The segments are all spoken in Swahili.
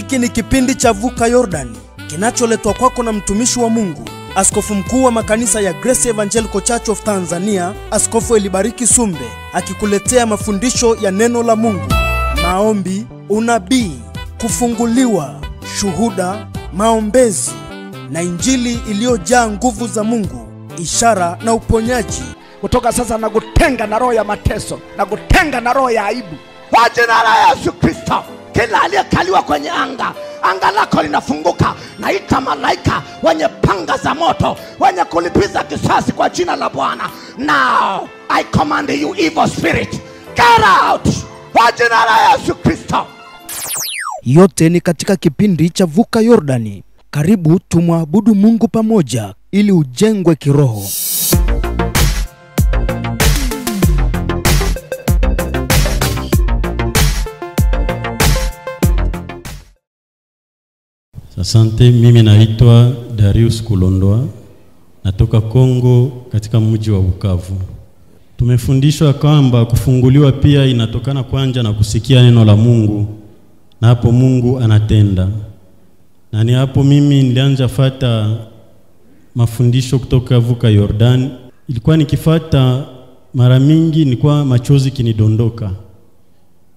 Hiki ni kipindi cha Vuka Yordani kinacholetwa kwako na mtumishi wa Mungu, askofu mkuu wa makanisa ya Grace Evangelical Church of Tanzania, Askofu Elibariki Sumbe, akikuletea mafundisho ya neno la Mungu, maombi, unabii, kufunguliwa, shuhuda, maombezi na injili iliyojaa nguvu za Mungu, ishara na uponyaji. kutoka sasa nakutenga na roho ya mateso nakutenga na roho ya aibu kwa jina la Yesu Kristo. Kila aliyekaliwa kwenye anga, anga lako linafunguka. Naita malaika wenye panga za moto, wenye kulipiza kisasi kwa jina la Bwana. Now I command you evil spirit, get out kwa jina la Yesu Kristo. Yote ni katika kipindi cha Vuka Yordani. Karibu tumwabudu Mungu pamoja ili ujengwe kiroho. Asante, mimi naitwa Darius Kulondwa, natoka Kongo katika mji wa Bukavu. Tumefundishwa kwamba kufunguliwa pia inatokana kwanja na kusikia neno la Mungu, na hapo Mungu anatenda, na ni hapo mimi nilianza fata mafundisho kutoka Vuka Yordani. Ilikuwa nikifata mara mingi, nilikuwa machozi kinidondoka,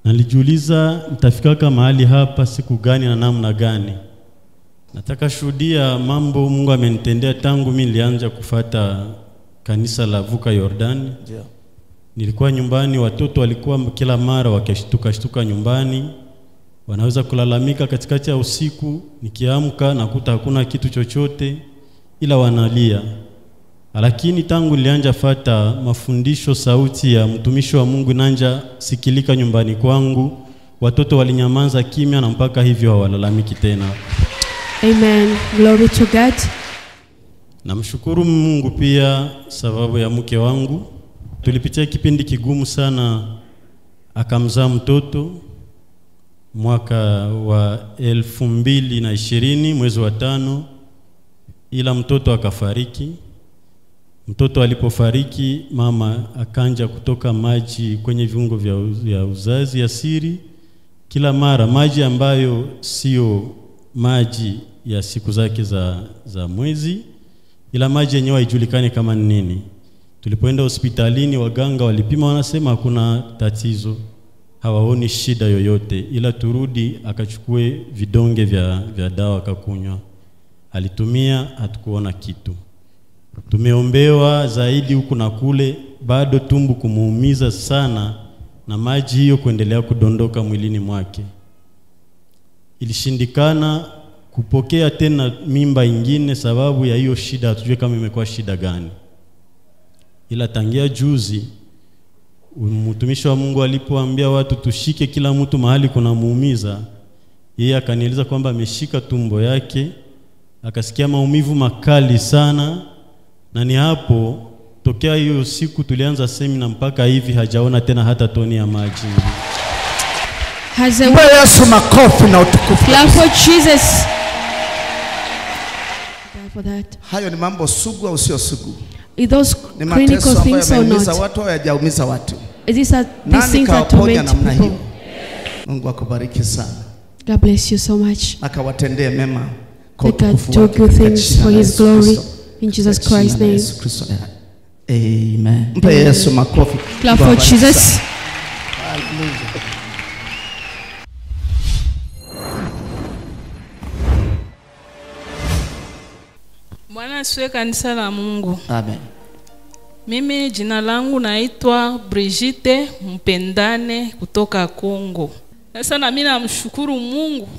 nalijiuliza nitafikaka mahali hapa siku gani na namna gani. Nataka shuhudia mambo Mungu amenitendea tangu mimi nilianza kufata kanisa la Vuka Yordani. Yeah. Nilikuwa nyumbani, watoto walikuwa kila mara wakishtuka shtuka nyumbani, wanaweza kulalamika katikati ya usiku. Nikiamka nakuta hakuna kitu chochote, ila wanalia. Lakini tangu nilianja fata mafundisho, sauti ya mtumishi wa Mungu nanja sikilika nyumbani kwangu, watoto walinyamaza kimya, na mpaka hivyo hawalalamiki tena. Amen. Glory to God. Namshukuru Mungu pia sababu ya mke wangu. Tulipitia kipindi kigumu sana, akamzaa mtoto mwaka wa elfu mbili na ishirini mwezi wa tano, ila mtoto akafariki. Mtoto alipofariki, mama akanja kutoka maji kwenye viungo vya, uzazi ya siri, kila mara maji ambayo sio maji ya siku zake za, za mwezi ila maji yenyewe haijulikani kama ni nini. Tulipoenda hospitalini, waganga walipima, wanasema hakuna tatizo, hawaoni shida yoyote, ila turudi akachukue vidonge vya, vya dawa akakunywa. Alitumia, hatukuona kitu. Tumeombewa zaidi huku na kule, bado tumbu kumuumiza sana, na maji hiyo kuendelea kudondoka mwilini mwake. Ilishindikana kupokea tena mimba ingine sababu ya hiyo shida, hatujue kama imekuwa shida gani. Ila tangia juzi mtumishi wa Mungu alipoambia watu tushike kila mtu mahali kuna muumiza, yeye akanieleza kwamba ameshika tumbo yake, akasikia maumivu makali sana, na ni hapo tokea hiyo siku tulianza semina mpaka hivi hajaona tena hata toni ya maji. Yesu makofi na utukufu. clap for Jesus. For that. Hayo ni mambo sugu au sio sugu? Is those Ni clinical things or not? watu au hayajaumiza watu? Is this a, these things that torment namna hiyo? people? Mungu akubariki sana, God bless you so much. akawatendee mema kwa utukufu do wake good things for His glory. In Jesus Christ's name. Amen. Mpe Yesu makofi. Clap for Jesus. Hallelujah. Bwana kanisa la Mungu. Amen. Mimi jina langu naitwa Brigitte Mpendane kutoka Kongo. Sasa na mimi namshukuru Mungu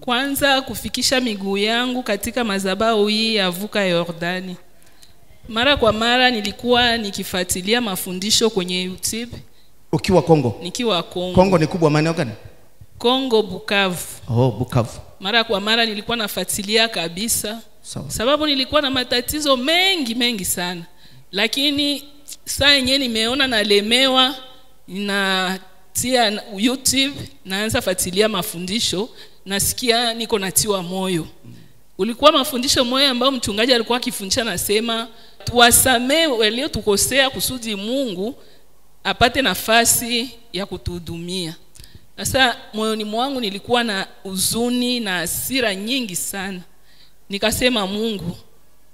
kwanza kufikisha miguu yangu katika madhabahu hii ya Vuka Yordani. Mara kwa mara nilikuwa nikifuatilia mafundisho kwenye YouTube Ukiwa Kongo. nikiwa Kongo. Kongo ni kubwa maeneo gani? Kongo Bukavu. Oh, Bukavu. Mara kwa mara nilikuwa nafuatilia kabisa Sababu nilikuwa na matatizo mengi mengi sana, lakini saa yenyewe nimeona nalemewa, natia na- YouTube, naanza fuatilia mafundisho, nasikia niko natiwa moyo. Ulikuwa mafundisho moyo ambayo mchungaji alikuwa akifundisha, nasema tuwasamee waliotukosea kusudi Mungu apate nafasi ya kutuhudumia. sasa moyoni mwangu nilikuwa na huzuni na hasira nyingi sana nikasema mungu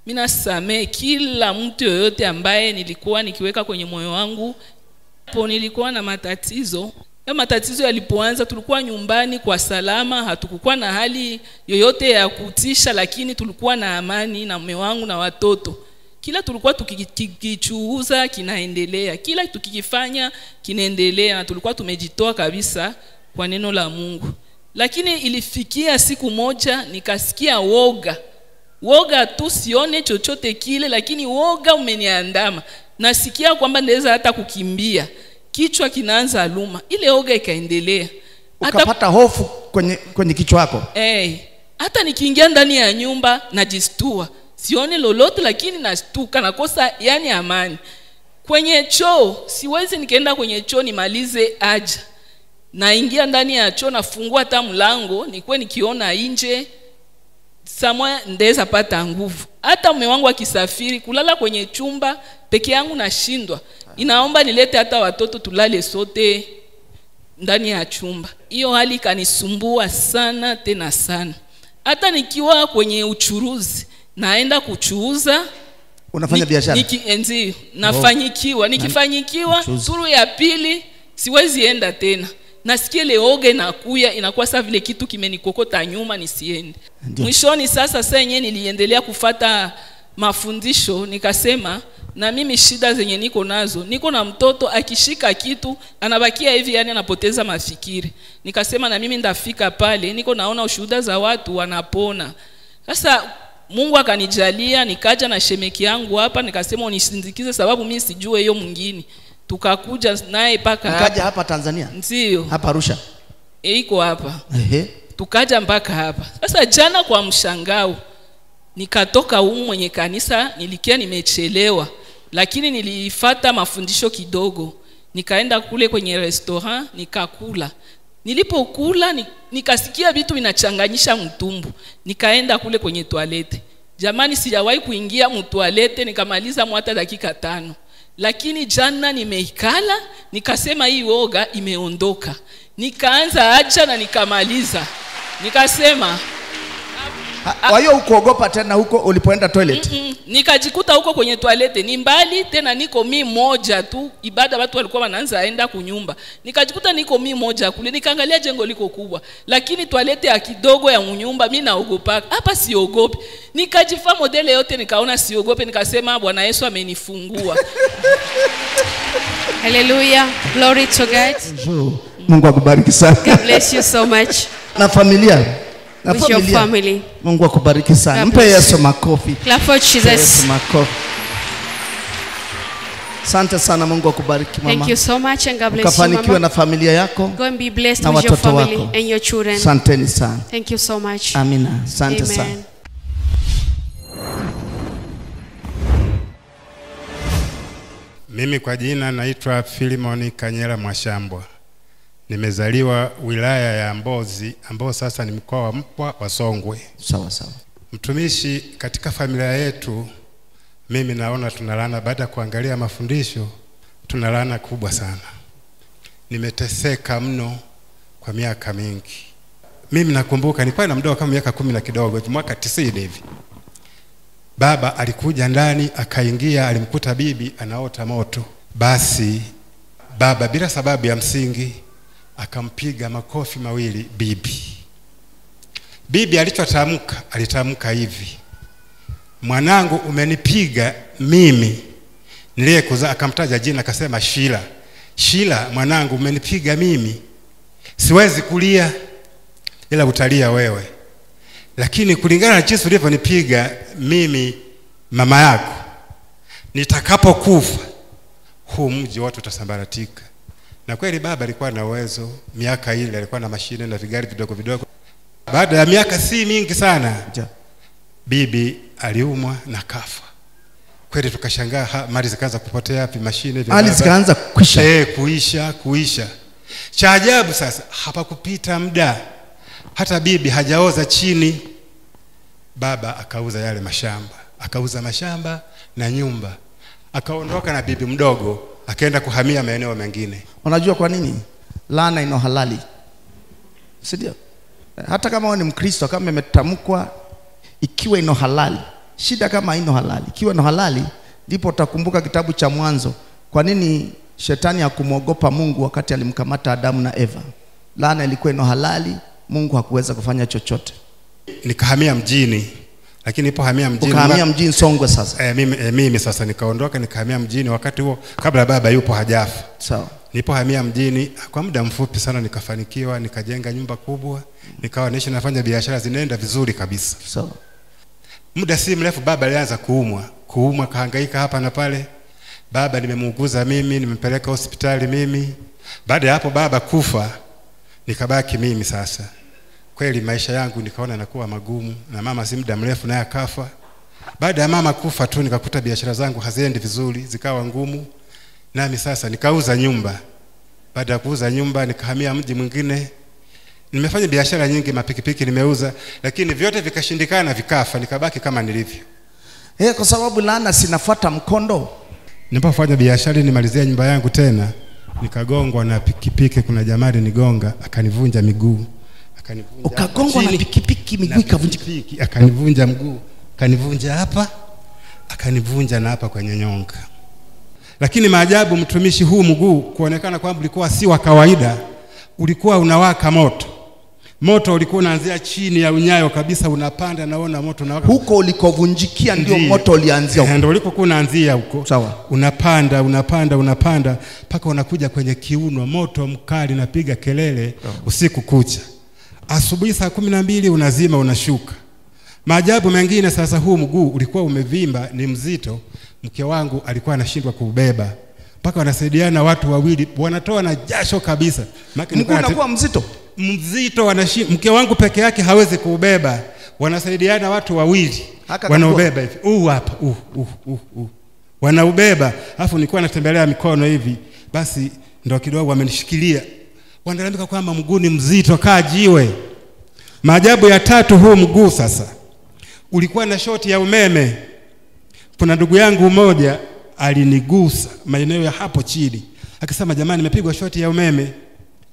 mi nasamehe kila mtu yoyote ambaye nilikuwa nikiweka kwenye moyo wangu. Po nilikuwa na matatizo. Ya matatizo yalipoanza tulikuwa nyumbani kwa salama hatukukuwa na hali yoyote ya kutisha lakini tulikuwa na amani na mume wangu na watoto. Kila tulikuwa tukikichuuza kinaendelea. Kila tukikifanya kinaendelea na tulikuwa tumejitoa kabisa kwa neno la mungu lakini ilifikia siku moja nikasikia woga. Woga tu sione chochote kile lakini woga umeniandama. Nasikia kwamba naweza hata kukimbia. Kichwa kinaanza luma ile woga ikaendelea. Hata, ukapata hofu kwenye, kwenye kichwa wako hey, hata nikiingia ndani ya nyumba najistua. Sione lolote lakini nastuka nakosa yani amani. Kwenye choo siwezi nikaenda kwenye choo nimalize aja naingia ndani ya choo nafungua hata mlango nikuwe nikiona nje samwa ndaweza pata nguvu. Hata mume wangu akisafiri kulala kwenye chumba peke yangu nashindwa. Inaomba nilete hata watoto tulale sote ndani ya chumba. Hiyo hali ikanisumbua sana tena sana. Hata nikiwa kwenye uchuruzi naenda kuchuuza unafanya biashara? niki- enzi nafanyikiwa. Nikifanyikiwa turu ya pili siwezi enda tena nasikia ile oga inakuya inakuwa saa vile kitu kimenikokota nyuma nisiende. Mwishoni sasa saa yenyewe niliendelea kufata mafundisho nikasema na mimi shida zenye niko nazo niko na mtoto akishika kitu anabakia hivi yani anapoteza mafikiri. Nikasema na mimi ndafika pale niko naona ushuhuda za watu wanapona. Sasa mungu akanijalia nikaja na shemeki yangu hapa nikasema unisindikize sababu mi sijue hiyo mwingine tukakuja naye mpaka mkaja hapa. tanzania? Ndio. Hapa arusha? E, iko hapa. Ehe. tukaja mpaka hapa. Sasa jana kwa mshangao nikatoka humu mwenye kanisa nilikia nimechelewa lakini nilifata mafundisho kidogo. Nikaenda kule kwenye restaurant nikakula. Nilipokula nikasikia vitu vinachanganyisha mtumbu. Nikaenda kule kwenye toalete jamani sijawahi kuingia mutwalete nikamaliza mwata dakika tano. Lakini jana nimeikala nikasema hii woga imeondoka. Nikaanza acha na nikamaliza. Nikasema kwa hiyo ukuogopa tena huko ulipoenda toilet? Mm, -mm. nikajikuta huko kwenye toilet ni mbali tena niko mi moja tu. Ibada watu walikuwa wanaanza aenda kunyumba. Nikajikuta niko mi moja kule nikaangalia jengo liko kubwa. Lakini toilet ya kidogo ya munyumba mi naogopa. Hapa siogopi. Nikajifaa modele yote nikaona siogope nikasema bwana yesu amenifungua. Hallelujah. Glory to God. mungu akubariki sana. God bless you so much. Na familia na with your family. mungu akubariki sana mpe yesu makofi Clap for Jesus. yesu makofi asante sana mungu akubariki mama. Thank you so much and God bless you, ukafanikiwe Mama. na familia yako Go and be blessed na with your family wako. and your children. asanteni sana Thank you so much. amina asante sana Mimi kwa jina naitwa Filimoni Kanyela Mwashambwa. Nimezaliwa wilaya ya Mbozi ambao sasa ni mkoa wa Mpwa wa Songwe. sawa sawa Mtumishi, katika familia yetu mimi naona tunalana baada ya kuangalia mafundisho, tuna laana kubwa sana. Nimeteseka mno kwa miaka mingi. Mimi nakumbuka nilikuwa na mdogo kama miaka kumi na kidogo, mwaka tisini hivi. Baba alikuja ndani, akaingia, alimkuta bibi anaota moto. Basi baba bila sababu ya msingi akampiga makofi mawili bibi. Bibi alichotamka alitamka hivi, mwanangu, umenipiga mimi niliyekuzaa. Akamtaja jina akasema Shila. Shila mwanangu, umenipiga mimi, siwezi kulia ila utalia wewe, lakini kulingana na jinsi ulivyonipiga mimi mama yako, nitakapokufa huu mji wote utasambaratika. Na kweli baba alikuwa na uwezo, miaka ile alikuwa na mashine na vigari vidogo vidogo. Baada ya miaka si mingi sana, Ja. bibi aliumwa na kafa. Kweli tukashangaa, mali zikaanza kupotea? Mashine mali zikaanza kuisha, Eh, kuisha kuisha. Cha ajabu sasa, hapakupita muda, hata bibi hajaoza chini, baba akauza yale mashamba, akauza mashamba na nyumba, akaondoka na bibi mdogo, akaenda kuhamia maeneo mengine. unajua kwa nini? Laana ina halali. Si ndio? Eh, hata kama wewe ni mkristo kama imetamkwa ikiwa ino halali shida kama ino halali ikiwa ino halali ndipo utakumbuka kitabu cha mwanzo. Kwa nini shetani hakumwogopa mungu wakati alimkamata adamu na eva? Laana ilikuwa ino halali mungu hakuweza kufanya chochote. Nikahamia mjini lakini ipohamia mjini ukahamia mjini songwe sasa? E, mimi, e, mimi sasa nikaondoka nikahamia mjini wakati huo kabla baba yupo hajafa. Sawa. Nilipohamia mjini kwa muda mfupi sana nikafanikiwa nikajenga nyumba kubwa nikawa naishi nafanya biashara zinaenda vizuri kabisa. Sawa. Muda si mrefu baba alianza kuumwa kuumwa kahangaika hapa na pale. Baba nimemuuguza mimi nimempeleka hospitali mimi. Baada ya hapo baba kufa nikabaki mimi sasa kweli maisha yangu nikaona yanakuwa magumu na mama si muda mrefu naye akafa. Baada ya mama kufa tu nikakuta biashara zangu haziendi vizuri zikawa ngumu nami sasa nikauza nyumba. Baada ya kuuza nyumba nikahamia mji mwingine. Nimefanya biashara nyingi mapikipiki nimeuza lakini vyote vikashindikana vikafa nikabaki kama nilivyo. Eh, kwa sababu laana sinafuata mkondo. Nilipofanya biashara nimalizia nyumba yangu tena nikagongwa na pikipiki. Kuna jamaa alinigonga akanivunja miguu ukagongwa na pikipiki miguu ikavunjika. akanivunja mguu akanivunja hapa akanivunja na hapa kwenye nyonga lakini maajabu mtumishi huu mguu kuonekana kwamba ulikuwa si wa kawaida ulikuwa unawaka moto. Moto ulikuwa unaanzia chini ya unyayo kabisa unapanda naona moto unawaka. Huko ulikovunjikia ndio moto ulianzia Eh, huko. ndio ulikokuwa unaanzia huko. Sawa. unapanda unapanda unapanda mpaka unakuja kwenye kiuno. Moto mkali napiga kelele usiku kucha asubuhi saa kumi na mbili unazima unashuka. Maajabu mengine sasa huu mguu ulikuwa umevimba ni mzito. Mke wangu alikuwa anashindwa kuubeba. Mpaka wanasaidiana watu wawili wanatoa na jasho kabisa. Mguu unakuwa mzito? Mzito wanashi, mke wangu peke yake hawezi kuubeba. Wanasaidiana watu wawili wanaubeba hivi. Huu hapa huu huu huu huu. Wanaubeba alafu nilikuwa natembelea mikono hivi. Basi ndo kidogo wamenishikilia wanalalamika kwamba mguu ni mzito kaa jiwe maajabu ya tatu huu mguu sasa ulikuwa na shoti ya umeme kuna ndugu yangu mmoja alinigusa maeneo ya hapo chini akisema jamani nimepigwa shoti ya umeme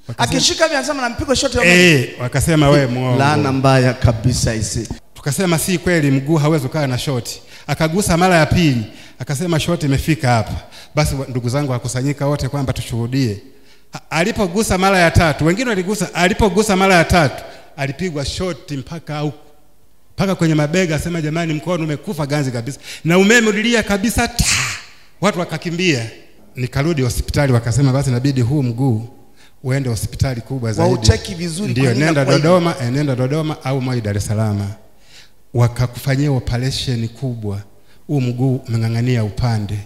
Wakasema- akishika hivi anasema nampigwa shoti ya umeme. Eh, wakasema wewe muongo. laana mbaya kabisa hizi. Tukasema si kweli, mguu hawezi ukawa na shoti. Akagusa mara ya pili, akasema shoti imefika hapa. Basi ndugu zangu wakusanyika wote kwamba tushuhudie. Alipogusa mara ya tatu, wengine waligusa, alipogusa mara ya tatu alipigwa shoti mpaka au mpaka kwenye mabega, asema jamani, mkono umekufa ganzi kabisa, na umeme ulilia kabisa ta, watu wakakimbia. Nikarudi hospitali, wakasema basi inabidi huu mguu uende hospitali kubwa zaidi, waucheki vizuri, ndio nenda? Dodoma, eh, nenda Dodoma au Moi Dar es Salaam, wakakufanyia operation kubwa. Huu mguu umeng'ang'ania upande,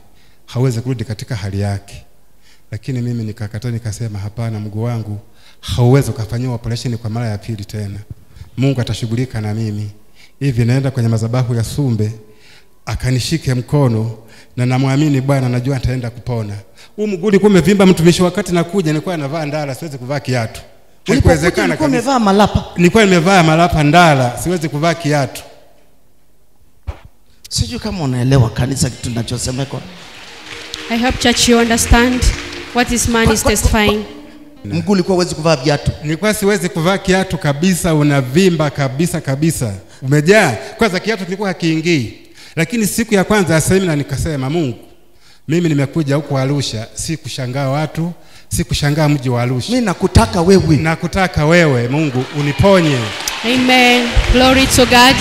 hawezi kurudi katika hali yake. Lakini mimi nikakataa, nikasema hapana, mguu wangu hauwezi ukafanyiwa operation kwa mara ya pili tena. Mungu atashughulika na mimi. Hivi naenda kwenye madhabahu ya Sumbe, akanishike mkono na namwamini Bwana, najua ataenda kupona. Huu mguu ulikuwa umevimba, mtumishi, wakati nakuja nilikuwa navaa ndala, siwezi kuvaa kiatu. Haikuwezekana nilikuwa kabisa. umevaa malapa Nilikuwa nimevaa malapa ndala, siwezi kuvaa kiatu. sijui kama unaelewa kanisa kitu kwa I hope church you understand what is man is testifying. mguu ulikuwa huwezi kuvaa viatu Nilikuwa siwezi kuvaa kiatu kabisa, unavimba kabisa kabisa, umejaa. Kwanza kiatu kilikuwa hakiingii. Lakini siku ya kwanza ya semina nikasema, Mungu, mimi nimekuja huku Arusha, si kushangaa watu, si kushangaa mji wa Arusha. mi nakutaka wewe Nakutaka wewe Mungu uniponye. Amen. Glory to God.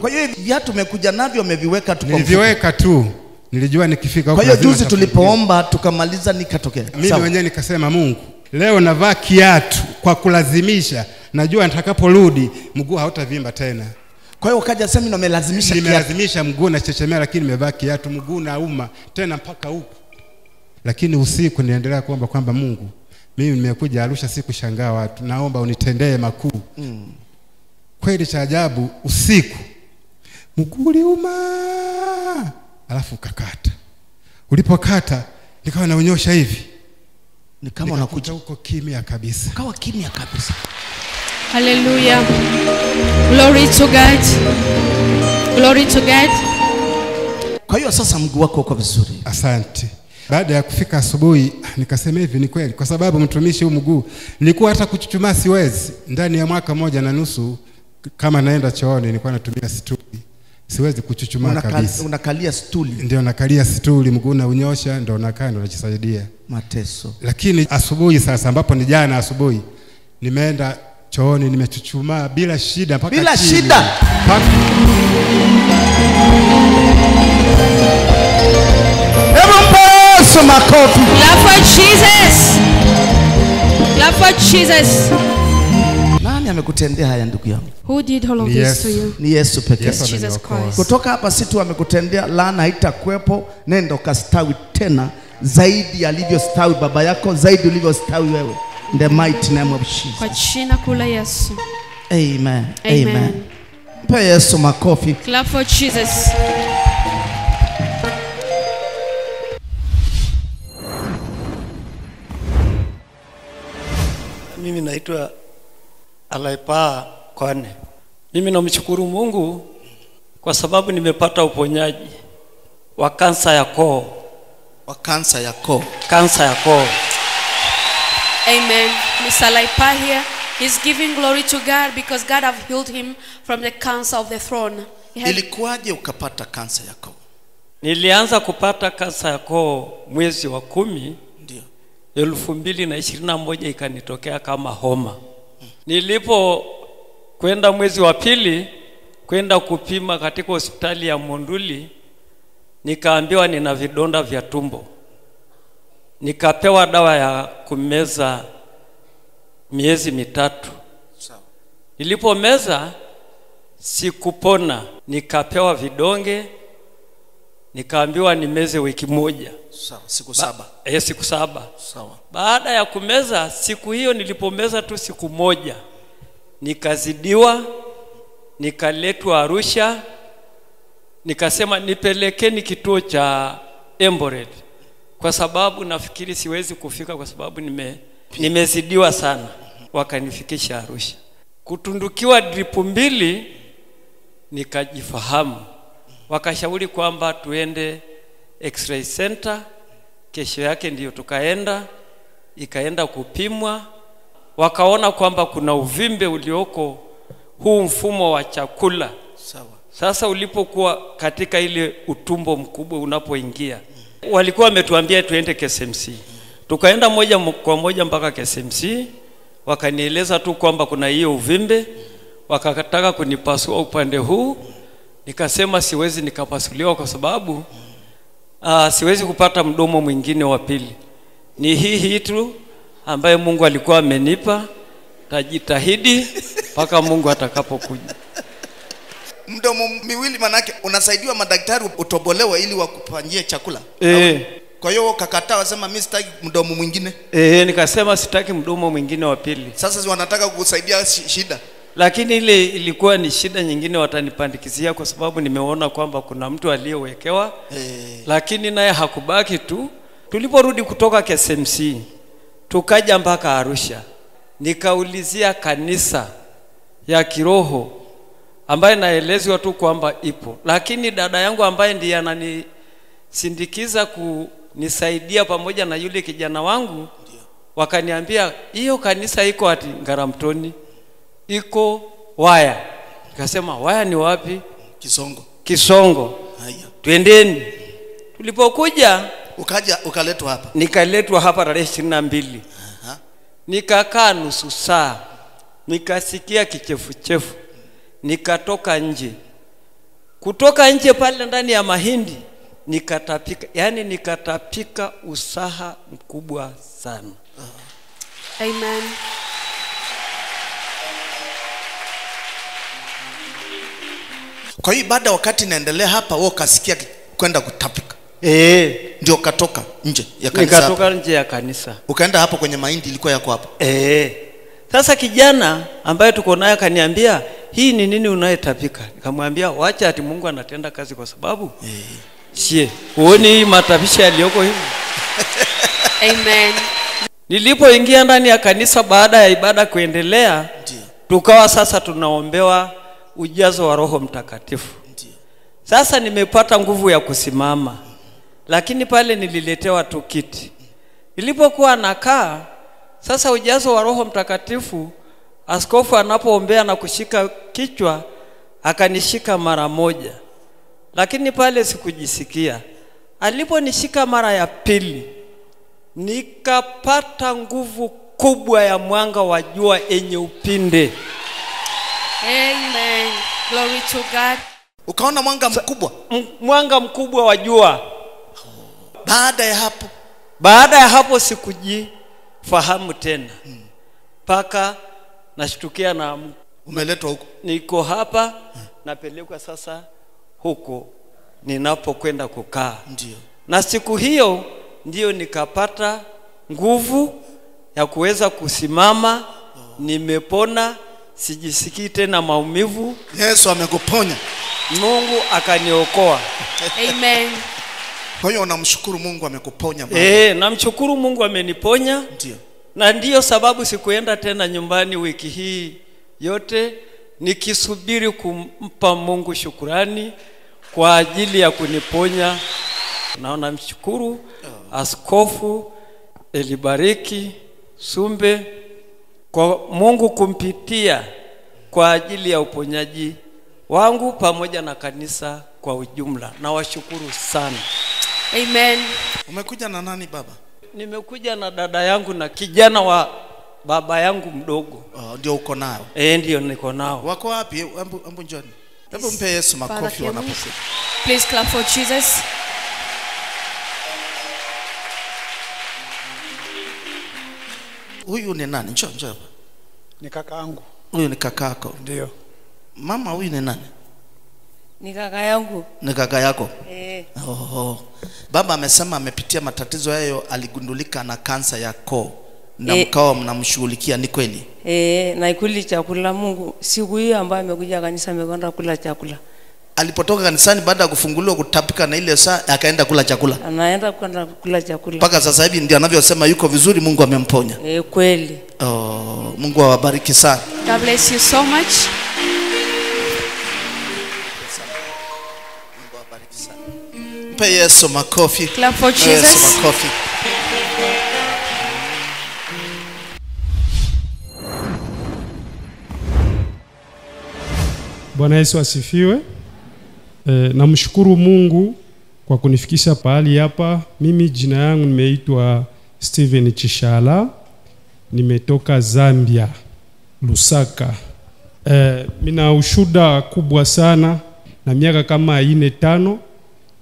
Kwa- hiyo viatu umekuja navyo umeviweka tu kwa mfuko. Niliviweka tu, nilijua nikifika huko kwa hiyo juzi tulipoomba tukamaliza nikatokea mimi mwenyewe nikasema Mungu, leo navaa kiatu kwa kulazimisha, najua nitakaporudi mguu hautavimba tena. kwa hiyo ukaja semina umelazimisha kiatu Nimelazimisha mguu na chechemea, lakini nimevaa kiatu, mguu nauma tena mpaka huku. Lakini usiku niendelea kuomba kwamba Mungu, mimi nimekuja Arusha, si kushangaa watu, naomba unitendee makuu. Mm. Kweli cha ajabu, usiku mguu uliuma, alafu ukakata. Ulipokata nikawa naonyosha hivi, ni kama unakuja huko kimya kabisa. ukawa kimya kabisa Haleluya, Glory to God. Glory to God. kwa hiyo sasa mguu wako uko vizuri Asante. Baada ya kufika asubuhi, nikasema hivi, ni kweli, kwa sababu mtumishi huu mguu nilikuwa hata kuchuchumaa siwezi. Ndani ya mwaka moja na nusu, kama naenda chooni, nilikuwa natumia stuli, siwezi kuchuchumaa kabisa. unakalia stuli Ndio nakalia stuli, mguu na unyosha, ndio nakaa, ndio najisaidia. mateso Lakini asubuhi sasa, ambapo ni jana asubuhi, nimeenda chooni, nimechuchumaa bila shida mpaka Bila chini. shida? Mpaka- hebu mpe yesu makofi Clap for Jesus. Clap for Jesus. Nani amekutendea haya ndugu yangu Who did all of Ni this Yesu. to you? ni yesu pekee Yes, Jesus. Christ. kutoka hapa si tu amekutendea laana haitakuwepo nenda ukastawi tena zaidi alivyostawi baba yako zaidi ulivyostawi wewe in the mighty name of Jesus. Kwa jina kula Yesu. Amen. Amen. Amen. Mpe Yesu makofi. Clap for Jesus. Mimi naitwa Alaipaa Kwane. Mimi namshukuru Mungu kwa sababu nimepata uponyaji wa kansa ya koo, Wa kansa ya koo. kansa ya koo. Amen. Mr. Laipa here, he's giving glory to God because God have healed him from the cancer of the throne. Had- Ilikuwaje ukapata kansa ya koo? Nilianza kupata kansa ya koo mwezi wa kumi Ndio. elfu mbili na ishirini na moja ikanitokea kama homa. Nilipo kwenda mwezi wa pili kwenda kupima katika hospitali ya Monduli, nikaambiwa nina vidonda vya tumbo, nikapewa dawa ya kumeza miezi mitatu. Sawa. Nilipomeza sikupona, nikapewa vidonge, nikaambiwa nimeze wiki moja Sawa. Siku saba. Ba-. Eh, siku saba. Sawa. Baada ya kumeza siku hiyo, nilipomeza tu siku moja, nikazidiwa, nikaletwa Arusha, nikasema nipelekeni kituo cha Emboret kwa sababu nafikiri siwezi kufika kwa sababu nime, nimezidiwa sana. Wakanifikisha Arusha, kutundukiwa dripu mbili, nikajifahamu. Wakashauri kwamba tuende X-ray center kesho yake ndiyo tukaenda ikaenda kupimwa. Wakaona kwamba kuna uvimbe ulioko huu mfumo wa chakula. Sawa. sasa ulipokuwa katika ile utumbo mkubwa unapoingia walikuwa wametuambia tuende KSMC tukaenda moja kwa moja mpaka KSMC wakanieleza tu kwamba kuna hiyo uvimbe wakataka kunipasua upande huu nikasema siwezi nikapasuliwa kwa sababu uh, siwezi kupata mdomo mwingine wa pili. Ni hii hii tu ambayo mungu alikuwa amenipa tajitahidi mpaka mungu atakapokuja. Mdomo miwili manake unasaidiwa madaktari utobolewe ili wakupangie chakula. E, kwa hiyo kakataa wasema mi sitaki mdomo mwingine. E, nikasema sitaki mdomo mwingine wa pili. Sasa wanataka kukusaidia shida lakini ile ilikuwa ni shida nyingine watanipandikizia kwa sababu nimeona kwamba kuna mtu aliyewekewa. Hey. lakini naye hakubaki tu. Tuliporudi kutoka KSMC tukaja mpaka Arusha. Nikaulizia kanisa ya kiroho ambaye naelezwa tu kwamba ipo. Lakini dada yangu ambaye ndiye ananisindikiza kunisaidia pamoja na yule kijana wangu wakaniambia hiyo kanisa iko ati Ngaramtoni iko Waya. Nikasema Waya ni wapi? Kisongo. Kisongo. Haya. Twendeni. Tulipokuja ukaja ukaletwa hapa. nikaletwa hapa tarehe ishirini na mbili. Aha. nikakaa nusu saa. Nikasikia kichefuchefu. Nikatoka nje. Kutoka nje pale ndani ya mahindi nikatapika yani nikatapika usaha mkubwa sana. Amen. Kwa hiyo baada wakati inaendelea hapa wewe ukasikia ki- kwenda kutapika eh. Ndio katoka nje ya kanisa hapa. nikatoka nje ya kanisa. Ukaenda hapo kwenye mahindi ilikuwa yako hapo. Eh. Sasa kijana ambaye tuko naye akaniambia hii ni nini unayetapika nikamwambia wacha ati mungu anatenda kazi kwa sababu. Sie huoni hii matapisha yaliyoko hivi? Amen. nilipoingia ndani ya kanisa baada ya ibada kuendelea ndio. tukawa sasa tunaombewa ujazo wa roho mtakatifu sasa nimepata nguvu ya kusimama lakini pale nililetewa tu kiti. Ilipokuwa nakaa sasa, ujazo wa Roho Mtakatifu, askofu anapoombea na kushika kichwa, akanishika mara moja, lakini pale sikujisikia. Aliponishika mara ya pili, nikapata nguvu kubwa ya mwanga wa jua yenye upinde. Amen. Glory to God. ukaona mwanga mkubwa mwanga mkubwa wa jua. baada ya hapo Baada ya hapo sikujifahamu tena mpaka nashtukia na umeletwa huko niko hapa napelekwa sasa huko ninapokwenda kukaa. ndio Na siku hiyo ndiyo nikapata nguvu ya kuweza kusimama, nimepona, sijisikii tena maumivu. yesu amekuponya Mungu akaniokoa. Amen. kwa hiyo unamshukuru mungu amekuponya. Eh, namshukuru Mungu ameniponya. ndio na ndiyo sababu sikuenda tena nyumbani wiki hii yote nikisubiri kumpa Mungu shukurani kwa ajili ya kuniponya. Naona mshukuru Askofu Elibariki Sumbe kwa Mungu kumpitia kwa ajili ya uponyaji wangu pamoja na kanisa kwa ujumla. Nawashukuru sana. Amen. umekuja na nani baba Nimekuja na dada yangu na kijana wa baba yangu mdogo. oh, ndio uko nao? Eh, ndio niko nao. wako wapi hebu hebu njoni hebu mpe yesu makofi wanapofika. Please clap for Jesus. Huyu ni nani? Njoo njoo hapa. ni kaka yangu. Huyu ni kakaako? ndio. Mama huyu ni nani? Ni kaka yangu. Ni kaka yako? Eh, oh. baba amesema amepitia matatizo hayo aligundulika na kansa ya koo. Na e, mkawa mnamshughulikia ni kweli? Eh, na ikuli chakula. Mungu siku hiyo ambayo amekuja kanisa amekwenda kula chakula alipotoka kanisani baada ya kufunguliwa kutapika na ile saa akaenda kula chakula. Anaenda kwenda kula chakula. Mpaka sasa hivi ndio anavyosema yuko vizuri mungu amemponya. Eh, kweli. Oh, mungu awabariki sana. God bless you so much. mpe yesu makofi. Clap for Jesus. yesu makofi. Bwana Yesu asifiwe. E, namshukuru Mungu kwa kunifikisha pahali hapa. Mimi jina yangu nimeitwa Steven Chishala, nimetoka Zambia, Lusaka. E, mina ushuda kubwa sana na miaka kama ine tano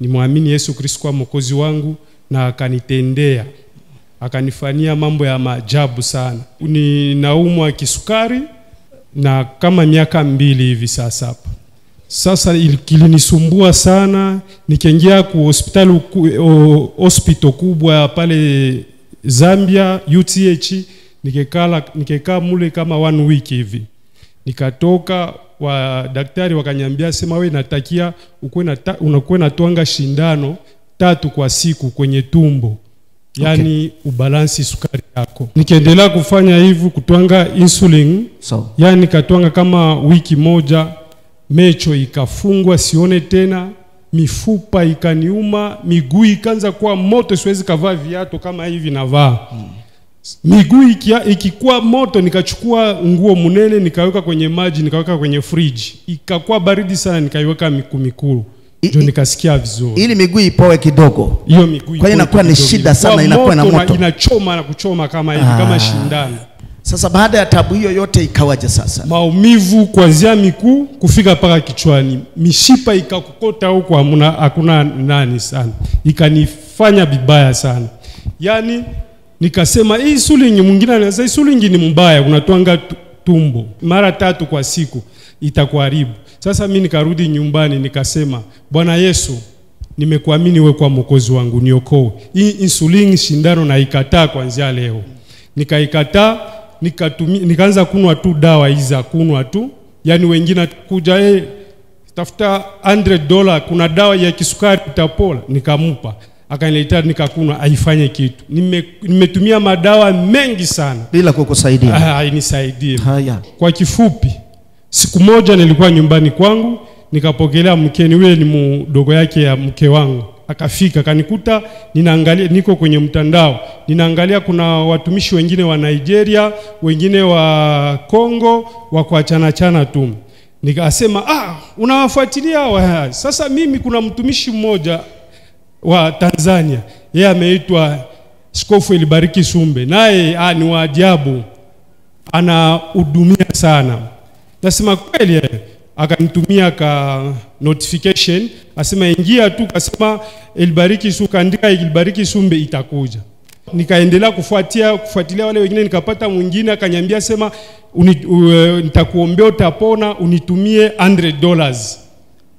nimwamini Yesu Kristo kwa mwokozi wangu na akanitendea akanifanyia mambo ya maajabu sana. Ninaumwa kisukari na kama miaka mbili hivi sasa hapa. Sasa ili- kilinisumbua sana, nikaingia ku hospitali hospital kubwa pale Zambia UTH, nikekala nikekaa mule kama one week hivi, nikatoka wa daktari wakanyambia sema we natakia unakuwa natwanga shindano tatu kwa siku kwenye tumbo. Yaani ubalansi sukari yako. Nikaendelea kufanya hivyo kutwanga insulin. So. Yaani nikatwanga kama wiki moja, mecho ikafungwa sione tena, mifupa ikaniuma, miguu ikaanza kuwa moto, siwezi kavaa viatu kama hivi navaa. Miguu ikia- ikikuwa moto, nikachukua nguo munene nikaweka kwenye maji, nikaweka kwenye friji, ikakuwa baridi sana, nikaiweka mikumikulu ndio nikasikia vizuri. ili miguu ipoe kidogo. Hiyo miguu kwa inakuwa ni shida sana inakuwa na moto inachoma na kuchoma kama hivi Ah. kama shindano sasa baada ya tabu hiyo yote ikawaje sasa maumivu kuanzia mikuu kufika mpaka kichwani, mishipa ikakokota huko, hamuna hakuna nani sana, ikanifanya vibaya sana. Yani nikasema hii sulingi, mwingine anasema hii sulingi ni mbaya, unatwanga tumbo mara tatu kwa siku itakuharibu. Sasa mi nikarudi nyumbani nikasema, Bwana Yesu, nimekuamini wewe kwa mwokozi wangu, niokoe. Hii insulini shindano naikataa kuanzia leo. Nikaikataa, nikatumi, nikaanza kunwa tu dawa hizi za kunwa tu, yani wengine kuja eh, tafuta 100 dola, kuna dawa ya kisukari utapola, nikamupa akaniletea, nikakunwa, aifanye kitu. Nime, nimetumia madawa mengi sana. Bila kukusaidia. Ah, hainisaidii. haya. Kwa kifupi, siku moja nilikuwa nyumbani kwangu nikapokelea mkeni, wewe ni mdogo yake ya mke wangu, akafika akanikuta ninaangalia niko kwenye mtandao. Ninaangalia kuna watumishi wengine wa Nigeria wengine wa Congo wa kuachana chana tu. Nikasema ah unawafuatilia hawa? Sasa mimi kuna mtumishi mmoja wa Tanzania. Yeye ameitwa Skofu ilibariki Sumbe. Naye ah, ni waajabu, anahudumia sana. Nasema kweli eh. Akanitumia ka notification asema ingia tu kasema Elibariki Su kaandika Elibariki Sumbe itakuja. Nikaendelea kufuatia kufuatilia wale wengine nikapata mwingine akanyambia sema u, nitakuombea utapona unitumie 100 dollars.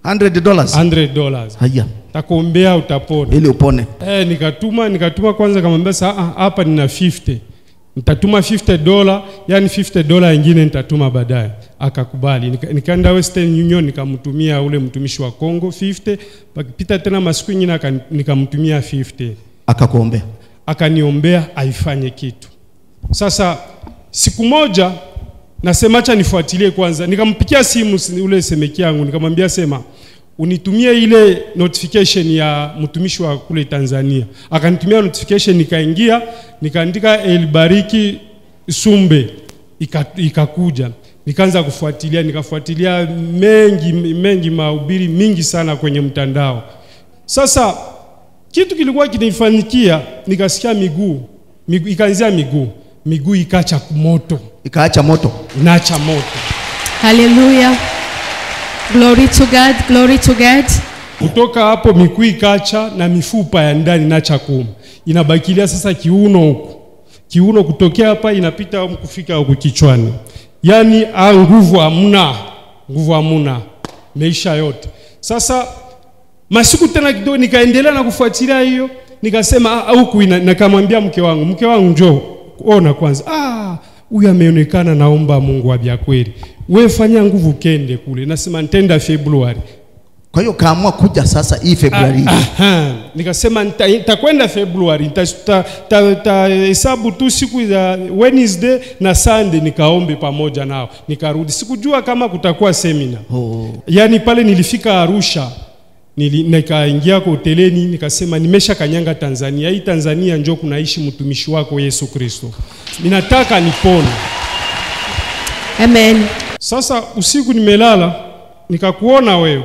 100 dollars? 100 dollars. Haya. Takuombea utapona. Ili upone. Eh, nikatuma nikatuma kwanza kamwambia saa "Ah, hapa nina 50 nitatuma 50 dola yani 50 dola nyingine nitatuma baadaye akakubali. Nika- nikaenda Western Union nikamtumia ule mtumishi wa Kongo 50 pakipita tena masiku ingine akani- nikamtumia 50 akakuombea? Akaniombea aifanye kitu. Sasa siku moja nasema acha nifuatilie kwanza. Nikampikia simu ule semeki yangu nikamwambia sema unitumie ile notification ya mtumishi wa kule Tanzania. Akanitumia notification nikaingia nikaandika Elbariki Sumbe. Ikakuja ika- ikakuja nikaanza kufuatilia nikafuatilia mengi mengi mahubiri mingi sana kwenye mtandao. Sasa kitu kilikuwa kinifanikia nikasikia miguu miguu ikaanzia miguu. Miguu ikaacha moto. Ikaacha moto. Inaacha moto. Haleluya, Glory to God. Glory to God. kutoka hapo miguu ikacha na mifupa ya ndani inaacha kuuma. Inabakilia sasa kiuno huku. Kiuno kutokea hapa inapita kufika huku kichwani yaani a nguvu hamna nguvu hamna meisha yote. Sasa masiku tena kidogo nikaendelea na kufuatilia hiyo nikasema "Ah, huku ina- nikamwambia mke wangu mke wangu njo ona kwanza. Ah huyu ameonekana naomba Mungu wa vya kweli. Wewe fanya nguvu kende kule. Nasema ntenda Februari kwa hiyo kaamua kuja sasa hii Februari Aha, nikasema nita- nitakwenda Februari nitahesabu ta, ta, hesabu tu siku za Wednesday na Sunday nikaombe pamoja nao nikarudi. Sikujua kama kutakuwa semina oh. yaani pale nilifika Arusha nili, nikaingia kwa hoteleni nikasema nimesha kanyanga Tanzania. Hii Tanzania njoo kunaishi mtumishi wako Yesu Kristo, ninataka nipone. Amen. Sasa usiku nimelala nikakuona wewe,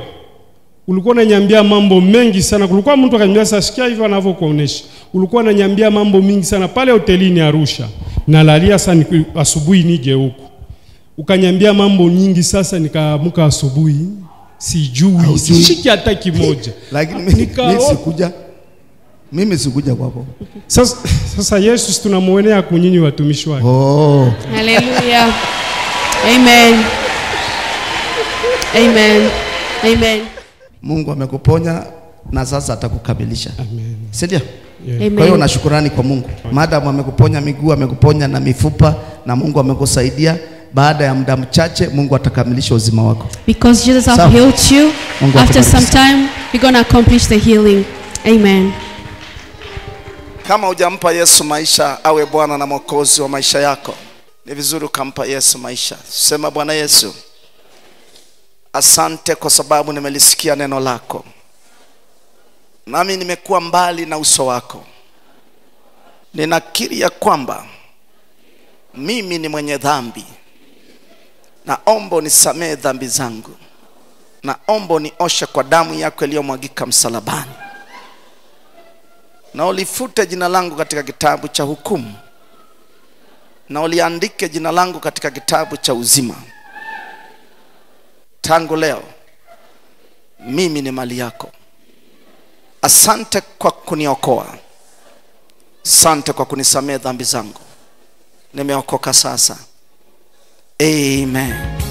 ulikuwa unaniambia mambo mengi sana. Kulikuwa mtu akaniambia, sasa sikia hivyo anavyokuonesha, ulikuwa unaniambia mambo mingi sana pale hotelini Arusha. Nalalia sana asubuhi nije huku, ukaniambia mambo nyingi. Sasa nikaamka asubuhi, sijui sishiki hata kimoja, lakini mimi sikuja mimi sikuja kwako Sasa, sasa Yesu tunamuonea tunamwonea kunyinyi watumishi wake. oh. Haleluya. Amen. Amen. Amen. Mungu amekuponya na sasa atakukamilisha si ndio? Yeah. Kwa hiyo na shukurani kwa Mungu, maadamu amekuponya miguu, amekuponya na mifupa, na Mungu amekusaidia. Baada ya muda mchache, Mungu atakamilisha uzima wako. Because Jesus Sawa. have healed you, Mungu after some time, you're going to accomplish the healing. Amen. Kama hujampa Yesu maisha awe Bwana na Mwokozi wa maisha yako, ni vizuri ukampa Yesu maisha. Sema, Bwana Yesu, asante kwa sababu nimelisikia neno lako, nami nimekuwa mbali na uso wako. Ninakiri ya kwamba mimi ni mwenye dhambi, naomba unisamehe dhambi zangu, naomba unioshe kwa damu yako iliyomwagika msalabani. Na ulifute jina langu katika kitabu cha hukumu. Na uliandike jina langu katika kitabu cha uzima. Tangu leo mimi ni mali yako. Asante kwa kuniokoa, asante kwa kunisamehe dhambi zangu. Nimeokoka sasa. Amen.